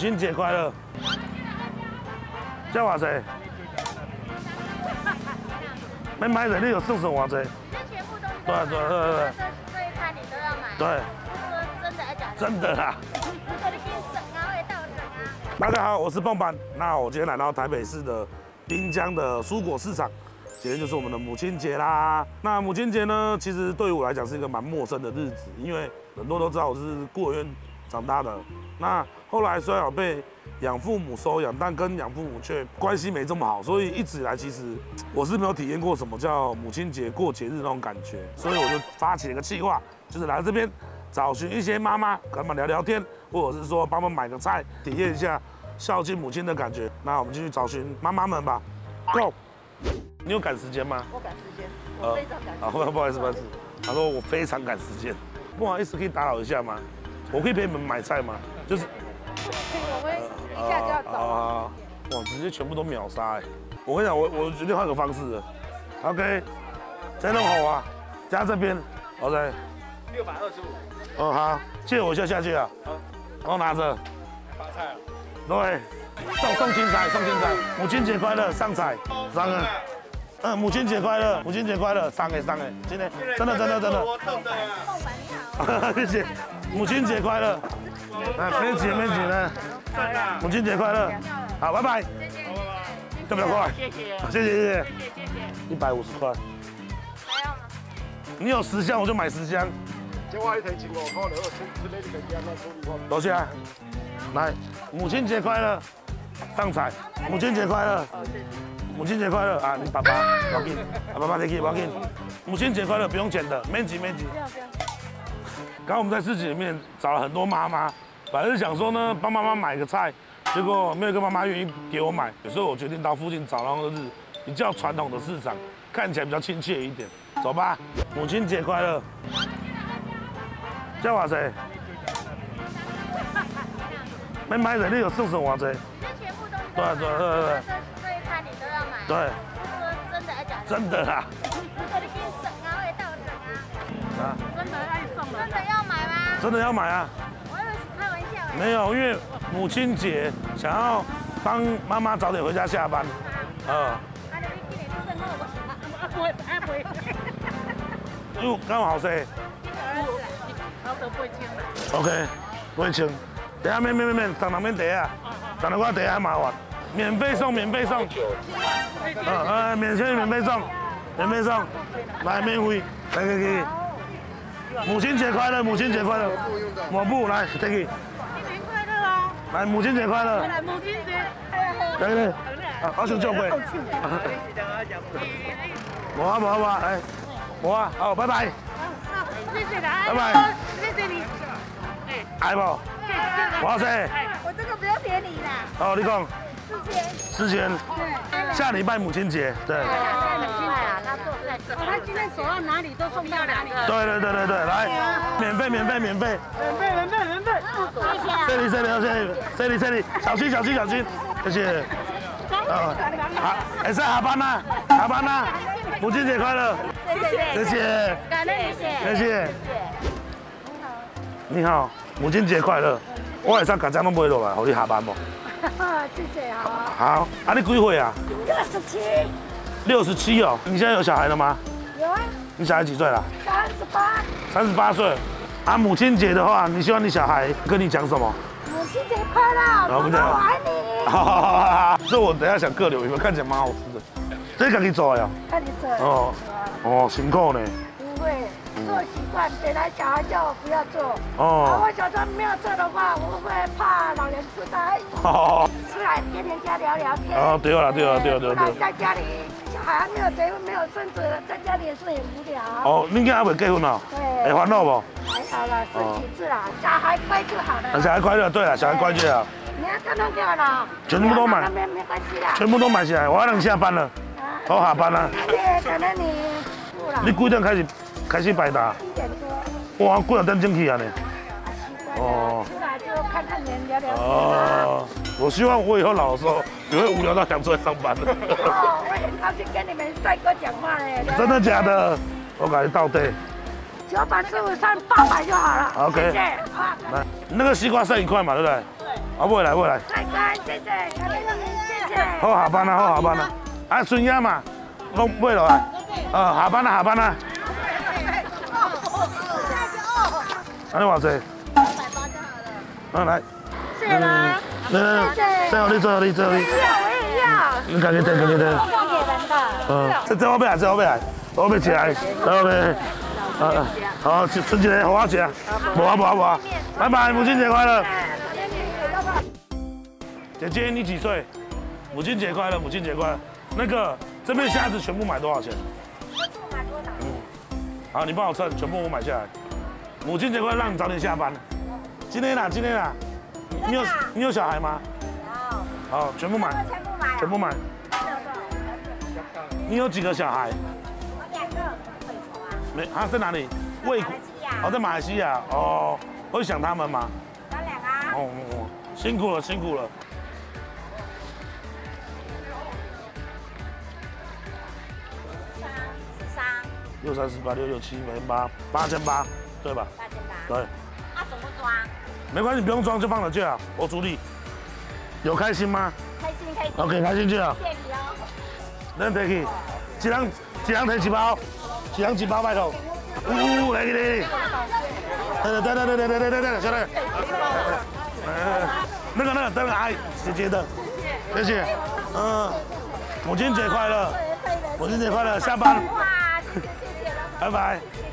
亲节快乐！叫偌济？没买的，你有剩剩偌济？这全部都是对对对对这这一摊你都要买。对，说真的还假的？真的啦。大家好，我是棒棒。那我今天来到台北市的滨江的蔬果市场，今天就是我们的母亲节啦。那母亲节呢，其实对于我来讲是一个蛮陌生的日子，因为很多都知道我是孤儿院长大的。那后来虽然有被养父母收养，但跟养父母却关系没这么好，所以一直以来其实我是没有体验过什么叫母亲节过节日那种感觉，所以我就发起了一个计划，就是来这边找寻一些妈妈，跟他们聊聊天，或者是说帮忙买个菜，体验一下孝敬母亲的感觉。那我们继续找寻妈妈们吧，Go！你有赶时间吗？我赶时间，我非常赶时啊，不好意思，不好意思。他说我非常赶时间，不好意思，可以打扰一下吗？我可以陪你们买菜吗？就是我们一下就要走了。啊！哇，直接全部都秒杀哎！我跟你讲，我我决定换个方式了。OK，再弄好啊，加这边，OK。六百二十五，哦好，借我一下下去啊。好，然后拿着，发菜啊，对，送送青菜，送青菜，母亲节快乐，上彩，上个。嗯，母亲节快乐，母亲节快乐，上个上个，今天真的真的真的，我懂的啊，谢谢，母亲节快乐，来，面姐面姐呢，母亲节快乐，好，拜拜，谢谢。要不要快？谢谢，谢谢谢谢，谢谢，谢谢。一百五十块，还有吗？你有十箱我就买十箱，这我一提前五块了，我出出来你个家那处理我。多谢啊，来，母亲节快乐，上彩，母亲节快乐，母亲节快乐啊！你爸爸，不要紧，啊爸爸你去，不要紧，母亲节快乐，不用钱的，免急免急。刚刚我们在市集里面找了很多妈妈，本来是想说呢帮妈妈买个菜，结果没有一个妈妈愿意给我买，所以我决定到附近找那个日比较传统的市场，看起来比较亲切一点。走吧，母亲节快乐！叫我谁？没买的，你有剩剩偌济？这全部都是对对对对对这这一摊你都要买。对，说真的还假的？真的啦。如果你给省啊，会到省啊。啊，真的爱送真的？真的要买啊？我以为是开玩笑哎。没有，因为母亲节想要帮妈妈早点回家下班。呃，啊，啊不会，啊不会，因为刚好谁老得不会听了。？OK，不会清。等下免免免免，上两面茶啊，上两块茶还麻烦。免费送，免费送。呃呃，免费免费送，免费送，来免费，来给给。母亲节快乐，母亲节快乐。抹布来，这个，新年快乐哦！来母亲节快乐。来母亲节，来来，啊，我想做过。无啊无啊无啊，哎，无啊，好，拜拜，谢谢啦，拜拜，谢谢你。爱不？我说，我这个不要给你啦，哦，你讲，四千。之前下礼拜母亲节，对，啊，他今天走到哪里都送到哪里。对对对对对，来，免费免费免费，免费，免费，免费。这里这里这里这里这里，小心小心小心，谢谢。啊，好，哎，是下班啦，下班啦，母亲节快乐，谢谢。感恩谢谢。谢谢。你好，母亲节快乐！我会使把这拢买落来，互你下班不？谢谢啊。好，啊，你几岁啊？六十七，六十七哦。你现在有小孩了吗？有啊，你小孩几岁了？三十八。三十八岁。啊，母亲节的话，你希望你小孩跟你讲什么？母亲节快乐，老公我爱你。好好好好好，这我等一下想各留一份，看起来蛮好吃的。这自己做的呀？看你做。哦哦，辛苦呢。不会做习惯，本来小孩叫我不要做。啊，哦我想说没有做的话，我会怕老人痴呆。哦出来跟人家聊聊天。哦，对了对了对了对了。在家里小孩还没有结婚，没有孙子，在家里也是很无聊。哦，恁囝还未结婚哦？对会烦恼不？还好啦，顺其自然，小孩乖就好了。小孩快乐，对了，小孩乖就好。你要刚刚给我了，全部都买那没没关系啦。全部都买起来，我要让你下班了。啊我下班了。谢谢，感恩你。你几点开始开始摆搭？一点多，哇，几点钟进去啊你？哦。出来就看看人，聊聊。哦，我希望我以后老的时候，你会无聊到想出来上班的。哦，我很高兴跟你们帅哥讲话嘞。真的假？的？我感觉到对。九百四五上八百就好了。OK 谢谢。啊，来，那个西瓜剩一块嘛，对不对？啊，未来未来，太干，谢谢，感恩谢谢。好下班啦，好下班啦。啊，孙亚嘛，拢买落来。呃，下班啦，下班啦。安尼偌济？嗯，来。谢谢啦，来来来，最后你最后你最后你，要我也要。你赶紧等，赶紧等。送给人的。嗯，这这我要来，这我要来，我要起来，然后呢，啊，好，春节好好吃，无啊无啊无啊，拜拜，母亲节快乐。姐姐你几岁？母亲节快乐，母亲节快乐。那个这边虾子全部买多少钱？嗯，好，你帮我称，全部我买下来。母亲节快乐，让你早点下班。今天啦，今天啦，你有你有小孩吗？有。好，全部买，全部买。全部买。你有几个小孩？我两个。没啊，在哪里？魏国。哦，在马来西亚。哦，会想他们吗？咱两啊。哦哦哦，辛苦了，辛苦了。三。六三四八六六七八八千八，对吧？八千八。对。啊，怎么装？没关系，不用装，就放了就好。我助理。有开心吗？开心开心。OK，开心就好。谢谢你哦。咱提去，一人一人提一包，一人一包拜托。呜，来去来去。等等等等等等等等等，小磊。那个那个，等等阿姨姐姐的，谢谢。嗯，母亲节快乐，母亲节快乐，下班，哇，谢谢谢谢了。拜拜。